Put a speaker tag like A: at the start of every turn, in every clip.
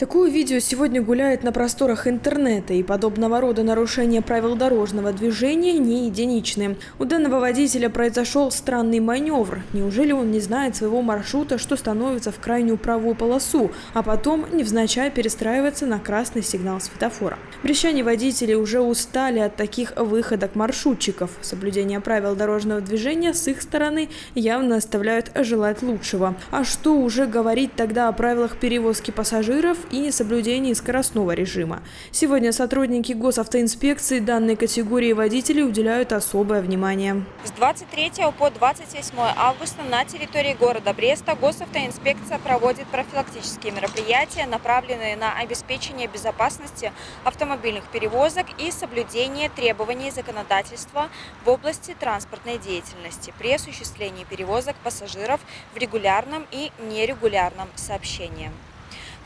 A: Такое видео сегодня гуляет на просторах интернета, и подобного рода нарушения правил дорожного движения не единичны. У данного водителя произошел странный маневр. Неужели он не знает своего маршрута, что становится в крайнюю правую полосу, а потом невзначай перестраивается на красный сигнал светофора? Брещане водители уже устали от таких выходок маршрутчиков. Соблюдение правил дорожного движения с их стороны явно оставляют желать лучшего. А что уже говорить тогда о правилах перевозки пассажиров и несоблюдении скоростного режима. Сегодня сотрудники госавтоинспекции данной категории водителей уделяют особое внимание.
B: С 23 по 28 августа на территории города Бреста госавтоинспекция проводит профилактические мероприятия, направленные на обеспечение безопасности автомобильных перевозок и соблюдение требований законодательства в области транспортной деятельности при осуществлении перевозок пассажиров в регулярном и нерегулярном сообщении.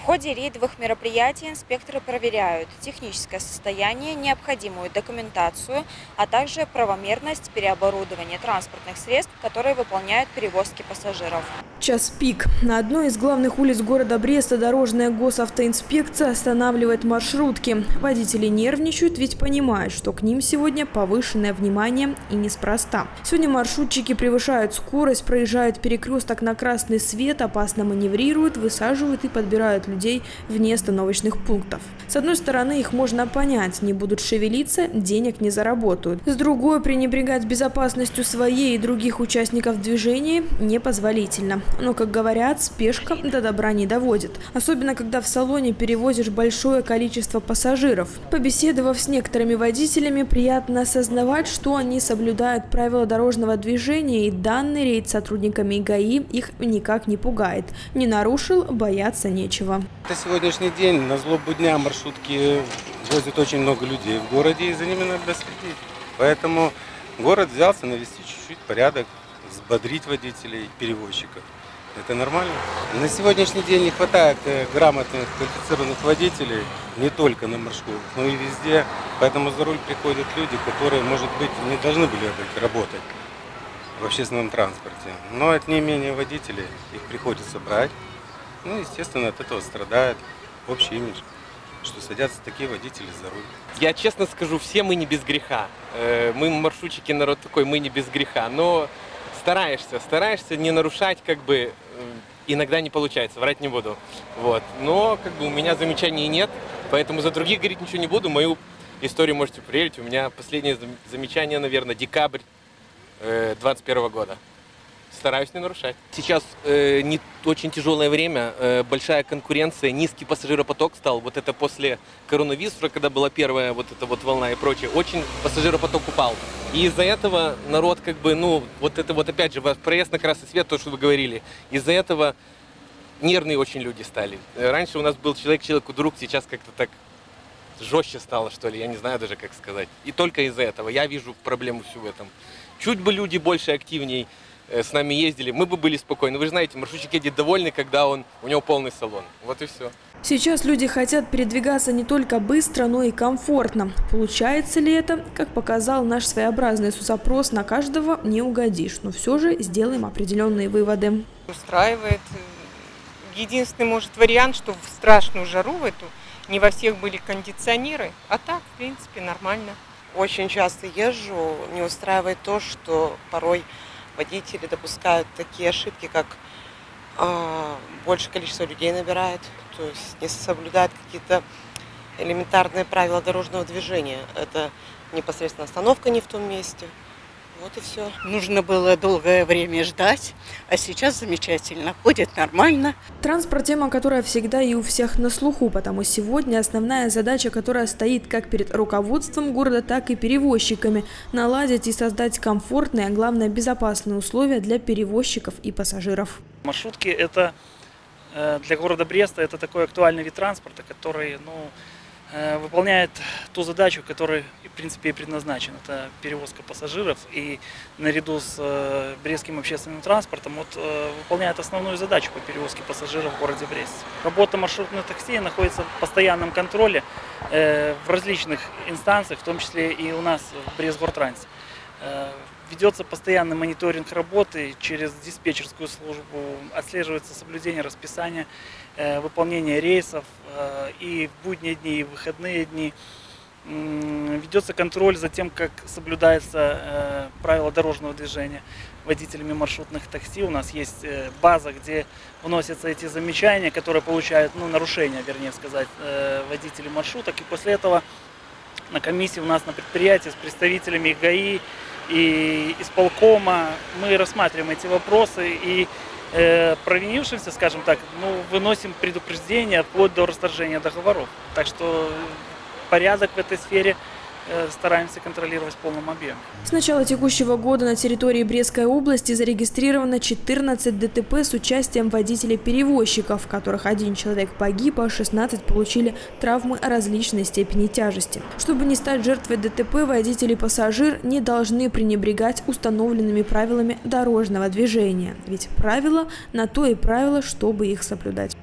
B: В ходе рейдовых мероприятий инспекторы проверяют техническое состояние, необходимую документацию, а также правомерность переоборудования транспортных средств, которые выполняют перевозки пассажиров.
A: Час пик. На одной из главных улиц города Бреста дорожная госавтоинспекция останавливает маршрутки. Водители нервничают, ведь понимают, что к ним сегодня повышенное внимание и неспроста. Сегодня маршрутчики превышают скорость, проезжают перекресток на красный свет, опасно маневрируют, высаживают и подбирают людей вне остановочных пунктов. С одной стороны, их можно понять, не будут шевелиться, денег не заработают. С другой, пренебрегать безопасностью своей и других участников движения непозволительно. Но, как говорят, спешка до добра не доводит. Особенно, когда в салоне перевозишь большое количество пассажиров. Побеседовав с некоторыми водителями, приятно осознавать, что они соблюдают правила дорожного движения и данный рейд сотрудниками ГАИ их никак не пугает. Не нарушил, бояться нечего.
C: Это сегодняшний день, на злобу дня маршрутки возят очень много людей в городе, и за ними надо следить. Поэтому город взялся навести чуть-чуть порядок, взбодрить водителей, перевозчиков. Это нормально. На сегодняшний день не хватает э, грамотных, квалифицированных водителей, не только на маршрутах, но и везде. Поэтому за руль приходят люди, которые, может быть, не должны были работать в общественном транспорте. Но от не менее водителей их приходится брать. Ну, естественно, от этого страдает общий имидж, что садятся такие водители за руль.
D: Я честно скажу, все мы не без греха. Э, мы маршрутчики, народ такой, мы не без греха. Но стараешься, стараешься не нарушать, как бы, э, иногда не получается, врать не буду. Вот. Но, как бы, у меня замечаний нет, поэтому за других говорить ничего не буду. Мою историю можете проверить. У меня последнее замечание, наверное, декабрь 2021 года стараюсь не нарушать. Сейчас э, не очень тяжелое время, э, большая конкуренция, низкий пассажиропоток стал. Вот это после коронавируса, когда была первая вот эта вот волна и прочее, очень пассажиропоток упал. И из-за этого народ как бы, ну, вот это вот опять же, проезд на красный свет, то, что вы говорили, из-за этого нервные очень люди стали. Раньше у нас был человек человеку друг, сейчас как-то так жестче стало, что ли, я не знаю даже, как сказать. И только из-за этого я вижу проблему всю в этом. Чуть бы люди больше активней Э, с нами ездили, мы бы были спокойны. Вы же знаете, маршрутчик едет довольный, когда он, у него полный салон. Вот и все.
A: Сейчас люди хотят передвигаться не только быстро, но и комфортно. Получается ли это? Как показал наш своеобразный запрос, на каждого не угодишь. Но все же сделаем определенные выводы.
E: Устраивает. Единственный, может, вариант, что в страшную жару в эту не во всех были кондиционеры. А так, в принципе, нормально.
F: Очень часто езжу, не устраивает то, что порой водители допускают такие ошибки, как э, больше количество людей набирает, то есть не соблюдают какие-то элементарные правила дорожного движения. Это непосредственно остановка не в том месте – вот и все.
G: Нужно было долгое время ждать, а сейчас замечательно, ходит нормально.
A: Транспорт – тема, которая всегда и у всех на слуху, потому сегодня основная задача, которая стоит как перед руководством города, так и перевозчиками – наладить и создать комфортные, а главное безопасные условия для перевозчиков и пассажиров.
H: Маршрутки – это э, для города Бреста это такой актуальный вид транспорта, который ну, выполняет ту задачу, которая в принципе и предназначен. Это перевозка пассажиров и наряду с э, Брестским общественным транспортом вот, э, выполняет основную задачу по перевозке пассажиров в городе Брест. Работа маршрутных такси находится в постоянном контроле в различных инстанциях, в том числе и у нас в Брестгортрансе. Ведется постоянный мониторинг работы через диспетчерскую службу, отслеживается соблюдение расписания, э, выполнение рейсов э, и в будние дни, и в выходные дни. Ведется контроль за тем, как соблюдается правила дорожного движения водителями маршрутных такси. У нас есть база, где вносятся эти замечания, которые получают, ну, нарушения, вернее сказать, водители маршруток. И после этого на комиссии у нас на предприятии с представителями ГАИ и исполкома мы рассматриваем эти вопросы и э, провинившимся, скажем так, ну, выносим предупреждение вплоть до расторжения договоров. Так что порядок в этой сфере стараемся контролировать в полном объеме.
A: С начала текущего года на территории Брестской области зарегистрировано 14 ДТП с участием водителей-перевозчиков, в которых один человек погиб, а 16 получили травмы различной степени тяжести. Чтобы не стать жертвой ДТП, водители пассажир не должны пренебрегать установленными правилами дорожного движения. Ведь правила на то и правила, чтобы их соблюдать.